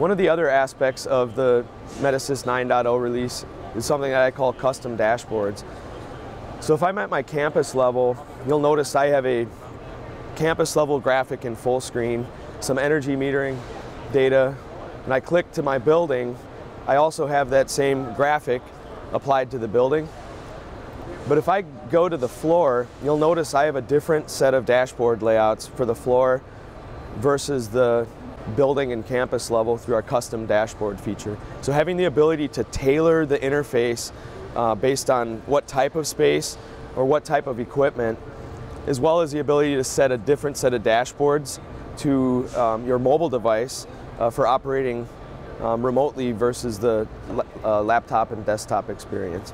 One of the other aspects of the Metasys 9.0 release is something that I call custom dashboards. So if I'm at my campus level, you'll notice I have a campus level graphic in full screen, some energy metering data, and I click to my building, I also have that same graphic applied to the building. But if I go to the floor, you'll notice I have a different set of dashboard layouts for the floor versus the building and campus level through our custom dashboard feature. So having the ability to tailor the interface uh, based on what type of space or what type of equipment, as well as the ability to set a different set of dashboards to um, your mobile device uh, for operating um, remotely versus the uh, laptop and desktop experience.